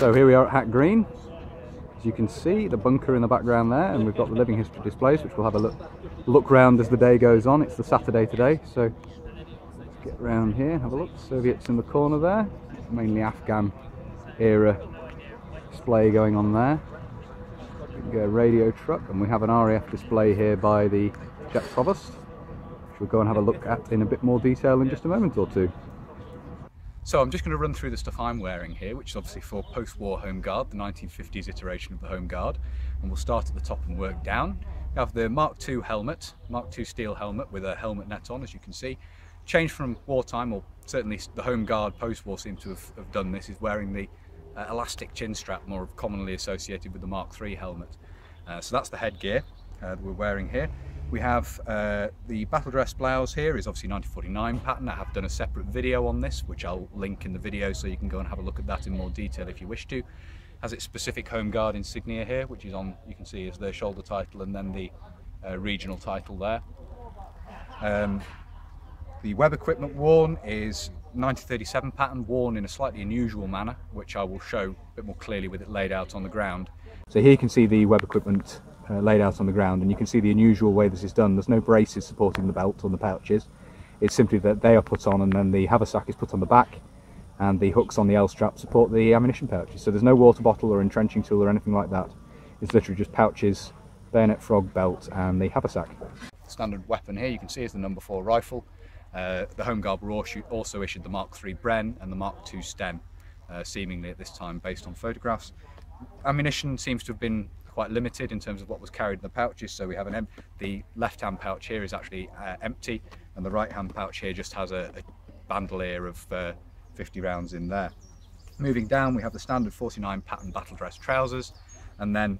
So here we are at Hack Green. As you can see, the bunker in the background there, and we've got the living history displays, which we'll have a look look round as the day goes on. It's the Saturday today, so let's get around here have a look. Soviets in the corner there, mainly Afghan era display going on there. Uh, radio truck, and we have an RAF display here by the Jet Provost, which we'll go and have a look at in a bit more detail in just a moment or two. So I'm just going to run through the stuff I'm wearing here, which is obviously for post-war Home Guard, the 1950s iteration of the Home Guard. And we'll start at the top and work down. We have the Mark II helmet, Mark II steel helmet with a helmet net on, as you can see. Changed from wartime, or certainly the Home Guard post-war seem to have, have, done this, is wearing the uh, elastic chin strap, more commonly associated with the Mark III helmet. Uh, so that's the headgear uh, that we're wearing here. We have uh, the battle dress blouse here is obviously 1949 pattern. I have done a separate video on this, which I'll link in the video so you can go and have a look at that in more detail if you wish to. Has its specific Home Guard insignia here, which is on, you can see is the shoulder title and then the uh, regional title there. Um, the web equipment worn is 1937 pattern, worn in a slightly unusual manner, which I will show a bit more clearly with it laid out on the ground. So here you can see the web equipment uh, laid out on the ground and you can see the unusual way this is done. There's no braces supporting the belt on the pouches. It's simply that they are put on and then the haversack is put on the back and the hooks on the L-strap support the ammunition pouches. So there's no water bottle or entrenching tool or anything like that. It's literally just pouches, bayonet frog, belt and the haversack. Standard weapon here you can see is the number 4 rifle. Uh, the Home Guard were also issued the Mark III Bren and the Mark II Sten, uh, seemingly at this time based on photographs. Ammunition seems to have been quite limited in terms of what was carried in the pouches. So we have an the left-hand pouch here is actually uh, empty, and the right-hand pouch here just has a, a bandolier of uh, 50 rounds in there. Moving down, we have the standard 49 pattern battle dress trousers, and then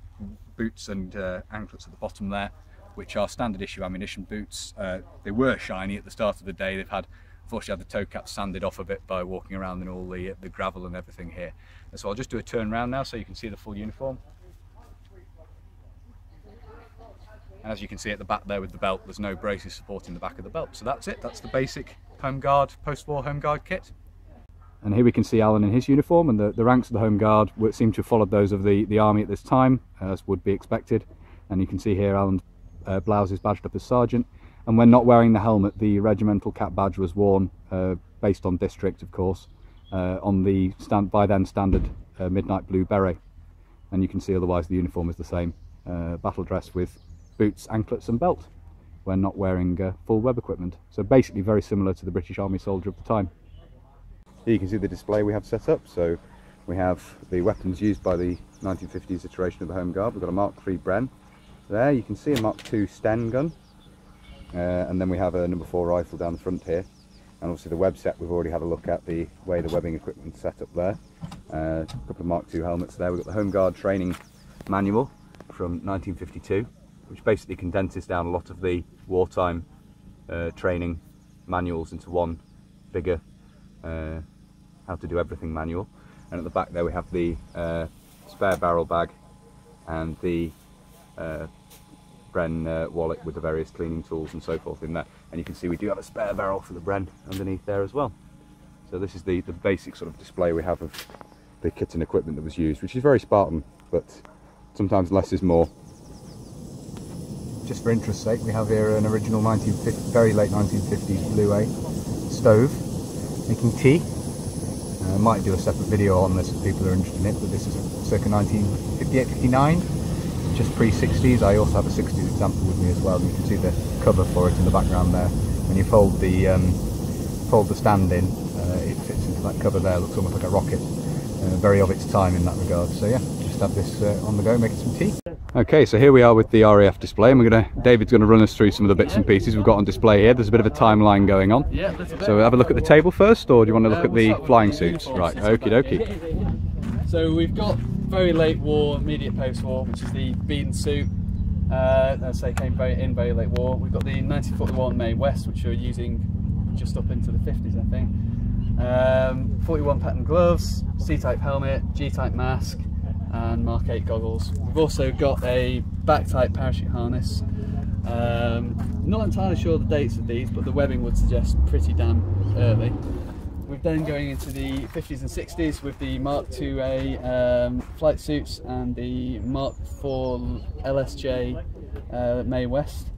boots and uh, anklets at the bottom there, which are standard issue ammunition boots. Uh, they were shiny at the start of the day. They've had unfortunately had the toe cap sanded off a bit by walking around in all the, the gravel and everything here. And so I'll just do a turn around now so you can see the full uniform. And as you can see at the back there with the belt, there's no braces supporting the back of the belt. So that's it, that's the basic Home Guard, post-war Home Guard kit. And here we can see Alan in his uniform and the, the ranks of the Home Guard seem to have followed those of the, the Army at this time, as would be expected. And you can see here Alan's uh, blouse is badged up as Sergeant. And when not wearing the helmet, the regimental cap badge was worn, uh, based on district of course, uh, on the stand, by then standard uh, midnight blue beret. And you can see otherwise the uniform is the same. Uh, battle dress with boots, anklets and belt when not wearing uh, full web equipment. So basically very similar to the British Army soldier of the time. Here you can see the display we have set up. So we have the weapons used by the 1950s iteration of the Home Guard. We've got a Mark III Bren there. You can see a Mark II Sten gun. Uh, and then we have a number 4 rifle down the front here. And obviously the web set, we've already had a look at the way the webbing equipment set up there. Uh, a couple of Mark II helmets there. We've got the Home Guard training manual from 1952 which basically condenses down a lot of the wartime uh, training manuals into one bigger uh, how to do everything manual. And at the back there we have the uh, spare barrel bag and the uh, Bren uh, wallet with the various cleaning tools and so forth in there. And you can see we do have a spare barrel for the Bren underneath there as well. So this is the, the basic sort of display we have of the kit and equipment that was used, which is very Spartan, but sometimes less is more just for interest's sake, we have here an original 1950, very late 1950s Blue A stove making tea. I uh, might do a separate video on this if people are interested in it, but this is circa 1958-59, just pre-60s. I also have a 60s example with me as well. You can see the cover for it in the background there. When you fold the um, fold the stand in, uh, it fits into that cover there. Looks almost like a rocket. Uh, very of its time in that regard. So yeah, have this uh, on the go, making some tea. Okay, so here we are with the RAF display, and we're gonna David's going to run us through some of the bits and pieces we've got on display here. There's a bit of a timeline going on. Yeah, So have a look at the table first, or do you want to look uh, at the flying suits? Right, okie dokie. So we've got very late war, immediate post-war, which is the Beaton suit. Uh, let's say came very in very late war. We've got the 1941 Mae West, which are using just up into the 50s, I think. Um, 41 pattern gloves, C-type helmet, G-type mask, and Mark 8 goggles. We've also got a back type parachute harness. Um, not entirely sure the dates of these, but the webbing would suggest pretty damn early. We've then going into the 50s and 60s with the Mark IIA um, flight suits and the Mark IV LSJ uh, Mae West.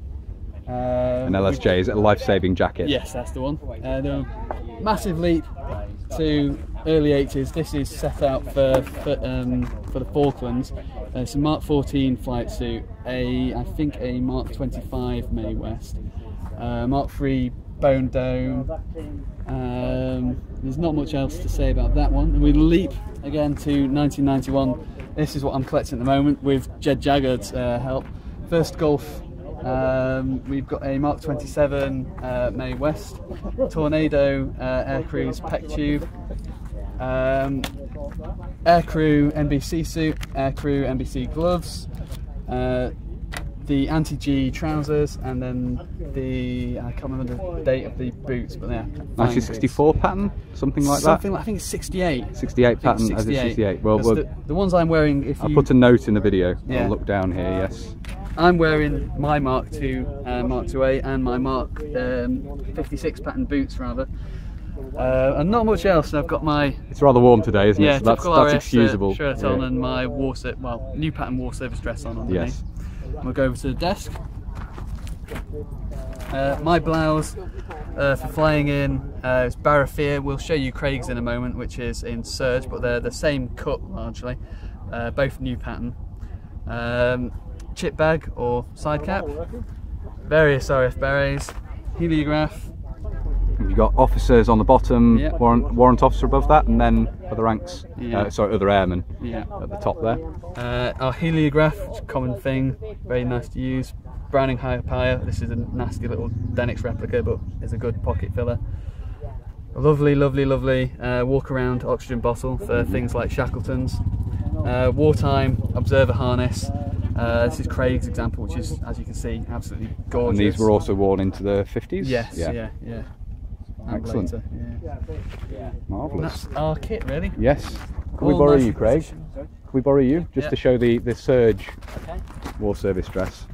Um, An LSJ is a life-saving jacket. Yes, that's the one. Uh, massive leap to early 80s. This is set out for for, um, for the Falklands. Uh, it's a Mark 14 flight suit, a I think a Mark 25 Mae West, uh, Mark 3 Bone Dome. Um, there's not much else to say about that one. And we leap again to 1991. This is what I'm collecting at the moment with Jed Jaggard's uh, help. First Gulf um, we've got a Mark 27 uh, Mae West, Tornado uh, Aircrews Peck Tube, um, Aircrew NBC suit, Aircrew NBC gloves, uh, the anti-G trousers, and then the I can't remember the date of the boots, but yeah, flying boots. 1964 pattern, something like Something that. like, I think it's 68. 68 pattern it's as it's 68. Well, well the, the ones I'm wearing. If I'll you, put a note in the video. Yeah. I'll look down here. Yes. I'm wearing my Mark II, uh, Mark IIA, and my Mark um, 56 pattern boots rather, uh, and not much else. I've got my It's rather warm today, isn't yeah it? So that's that's RS excusable. shirt Yeah. on and my war well new pattern war service dress on underneath. Yes. We'll go over to the desk. Uh, my blouse uh, for flying in uh, is barathea. We'll show you Craig's in a moment, which is in serge, but they're the same cut largely, uh, both new pattern. Um, chip bag or side cap, various RF berets, heliograph, You've got officers on the bottom, Yep. warrant, warrant officer above that, and then other ranks. Yeah. Uh, sorry, other airmen yeah. at the top there. Uh, our heliograph, which is a common thing, very nice to use. Browning Hi-Power, this is a nasty little Denix replica, but it's a good pocket filler. A lovely, lovely, lovely uh, walk around oxygen bottle for things like Shackletons. Uh, wartime observer harness. Uh, this is Craig's example, which is, as you can see, absolutely gorgeous. And these were also worn into the 50s? Yes, yeah, yeah. And Excellent. later, yeah. And Marvellous. that's our kit, really. Yes. Can we borrow nice you, Craig? Can we borrow you? Just Yeah. to show the, the serge Okay. war service dress.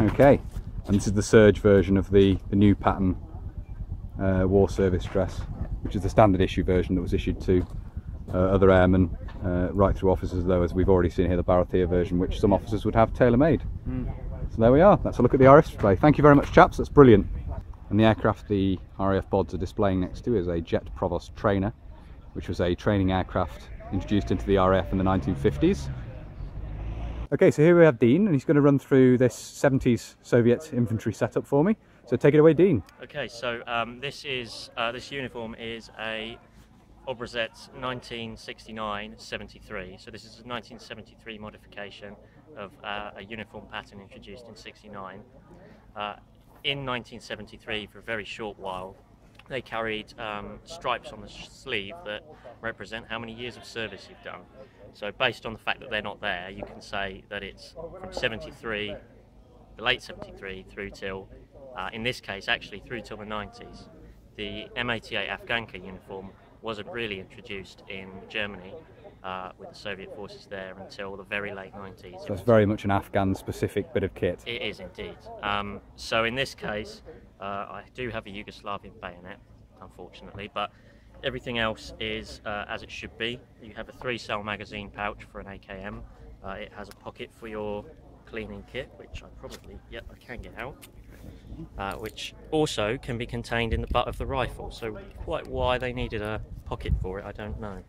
Okay. And this is the serge version of the, the new pattern uh, war service dress, which is the standard issue version that was issued to uh, other airmen, uh, right through officers, though, as we've already seen here, the barathea version, which some officers would have tailor made. So there we are. That's a look at the RF display. Thank you very much, chaps. That's brilliant. And the aircraft the RAF bods are displaying next to is a Jet Provost trainer, which was a training aircraft introduced into the RAF in the 1950s. Okay, so here we have Dean, and he's going to run through this 70s Soviet infantry setup for me. So take it away, Dean. Okay, so um, this is uh, this uniform is a Obrazet 1969-73. So this is a 1973 modification of uh, a uniform pattern introduced in 69. Uh, in 1973, for a very short while, they carried um, stripes on the sleeve that represent how many years of service you've done. So based on the fact that they're not there, you can say that it's from 73 the late 73 through till, uh, in this case, actually through till the 90s. The M88 Afghanka uniform wasn't really introduced in Germany uh, with the Soviet forces there until the very late 90s. So it's very much an Afghan specific bit of kit. It is indeed. Um, so in this case, uh, I do have a Yugoslavian bayonet, unfortunately, but everything else is uh, as it should be. You have a three-cell magazine pouch for an AKM. Uh, it has a pocket for your cleaning kit, which I probably, yep, I can get out. Uh, which also can be contained in the butt of the rifle. So quite why they needed a pocket for it, I don't know.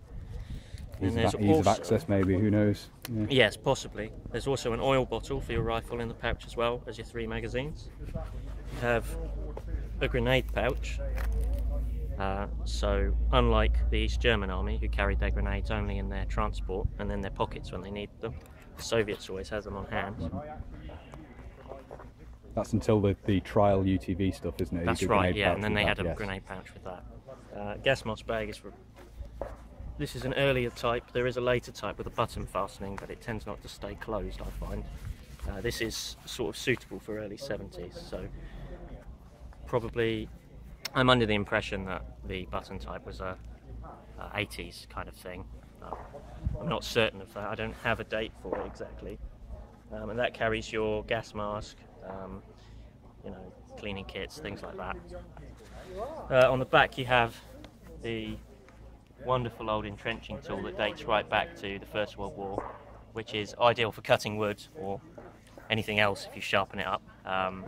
Ease, there's of, ease of access, maybe, who knows? Yeah. Yes, possibly. There's also an oil bottle for your rifle in the pouch as well as your three magazines. You have a grenade pouch. Uh, so, unlike the East German army, who carried their grenades only in their transport and then their pockets when they needed them, the Soviets always has them on hand. That's until the, the trial UTV stuff, isn't it? That's right, yeah, and then they had a yes. grenade pouch with that. Uh, gas mask bag is for. This is an earlier type. There is a later type with a button fastening, but it tends not to stay closed. I find. Uh, this is sort of suitable for early 70s, so probably. I'm under the impression that the button type was a, a 80s kind of thing. I'm not certain of that. I don't have a date for it exactly. Um, and that carries your gas mask, um, you know, cleaning kits, things like that. Uh, on the back, you have the wonderful old entrenching tool that dates right back to the First World War, which is ideal for cutting wood or anything else if you sharpen it up. Um,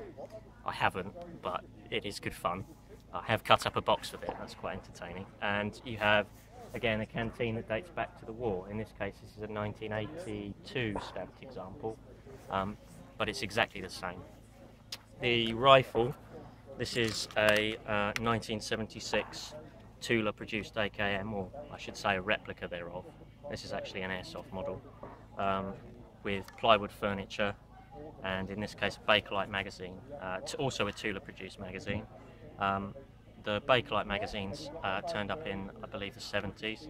I haven't, but it is good fun. I have cut up a box with it, that's quite entertaining. And you have, again, a canteen that dates back to the war. In this case, this is a 1982 stamped example, um, but it's exactly the same. The rifle, this is a uh, 1976 Tula produced AKM, or I should say a replica thereof. This is actually an airsoft model um, with plywood furniture and in this case a Bakelite magazine, uh, also a Tula produced magazine. Um, the Bakelite magazines uh, turned up in, I believe, the 70s,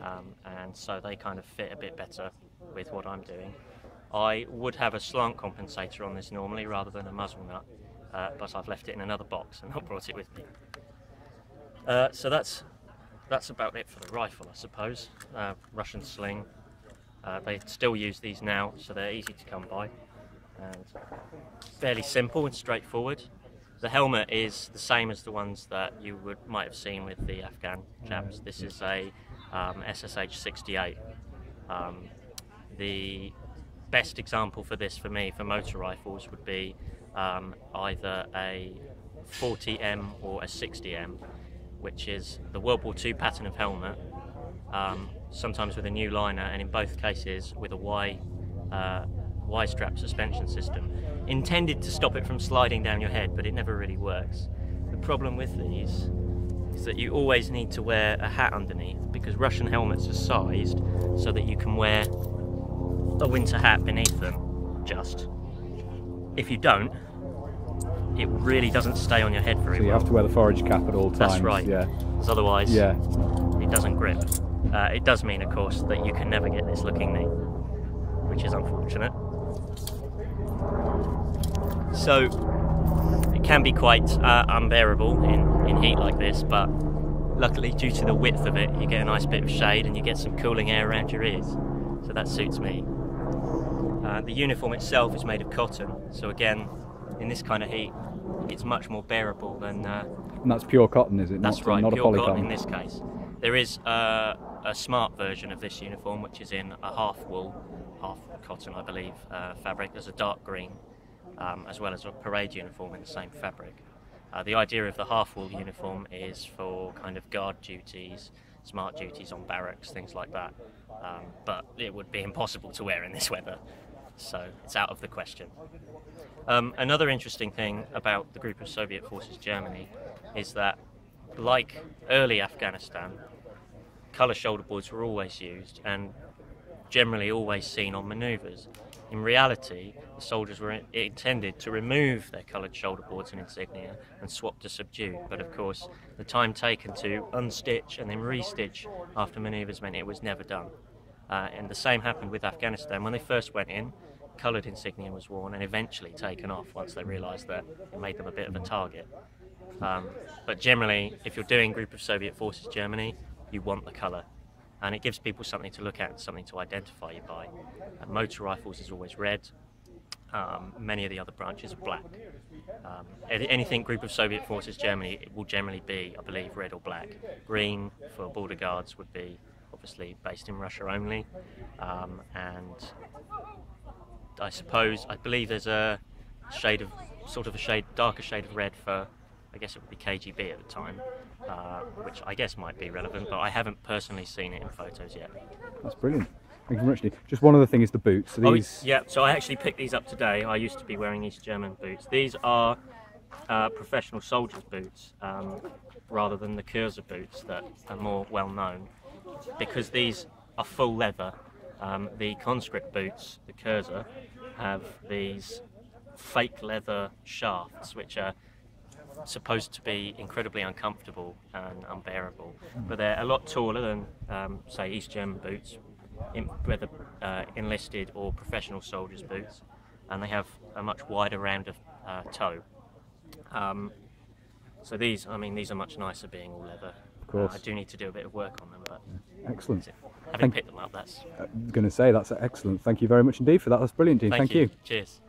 um, and so they kind of fit a bit better with what I'm doing. I would have a slant compensator on this normally rather than a muzzle nut, uh, but I've left it in another box and not brought it with me. Uh, so that's that's about it for the rifle, I suppose. Uh, Russian sling. Uh, they still use these now, so they're easy to come by and fairly simple and straightforward. The helmet is the same as the ones that you would might have seen with the Afghan chaps. This is a um, SSH 68. Um, the best example for this for me for motor rifles would be um, either a 40M or a 60M, which is the World War II pattern of helmet, um, sometimes with a new liner, and in both cases with a Y uh, Y-strap suspension system, intended to stop it from sliding down your head, but it never really works. The problem with these is that you always need to wear a hat underneath because Russian helmets are sized so that you can wear a winter hat beneath them, just. If you don't, it really doesn't stay on your head very well. So you well. have to wear the forage cap at all times. That's right. Yeah. Because otherwise, Yeah. it doesn't grip. Uh, it does mean, of course, that you can never get this looking neat, which is unfortunate. So, it can be quite uh, unbearable in, in heat like this, but luckily, due to the width of it, you get a nice bit of shade and you get some cooling air around your ears. So that suits me. Uh, the uniform itself is made of cotton, so again, in this kind of heat, it's much more bearable than uh, And that's pure cotton, is it? that's not, right, Not pure cotton in this case. There is uh, a smart version of this uniform, which is in a half wool, half cotton, I believe, uh, fabric. There's a dark green, um, as well as a parade uniform in the same fabric. Uh, the idea of the half wool uniform is for kind of guard duties, smart duties on barracks, things like that. Um, but it would be impossible to wear in this weather, so it's out of the question. Um, another interesting thing about the group of Soviet forces Germany is that, like early Afghanistan, colour shoulder boards were always used and generally always seen on manoeuvres. In reality, the soldiers were intended to remove their coloured shoulder boards and insignia and swap to subdue, but of course, the time taken to unstitch and then restitch after manoeuvres meant it was never done. Uh, and the same happened with Afghanistan. When they first went in, coloured insignia was worn and eventually taken off once they realised that it made them a bit of a target. Um, but generally, if you're doing Group of Soviet Forces Germany, you want the colour. And it gives people something to look at and something to identify you by. And motor rifles is always red. Um, many of the other branches are black. Um, anything Group of Soviet Forces Germany it will generally be, I believe, red or black. Green for border guards would be obviously based in Russia only. Um, and I suppose, I believe there's a shade of, sort of a shade, darker shade of red for, I guess it would be KGB at the time, uh, which I guess might be relevant, but I haven't personally seen it in photos yet. That's brilliant. Thank you very much. Just one other thing is the boots. So Oh, yeah, so I actually picked these up today. I used to be wearing East German boots. These are uh, professional soldiers' boots um, rather than the kirza boots that are more well known because these are full leather. Um, the conscript boots, the kirza, have these fake leather shafts which are supposed to be incredibly uncomfortable and unbearable, but they're a lot taller than, um, say, East German boots, in, whether uh, enlisted or professional soldiers' boots, and they have a much wider round of uh, toe. Um, so these, I mean, these are much nicer being all leather. Course. Uh, I do need to do a bit of work on them, but excellent. having Thank- picked them up, that's. I'm going to say that's excellent. Thank you very much indeed for that. That's brilliant, Dean. Thank, you. Cheers.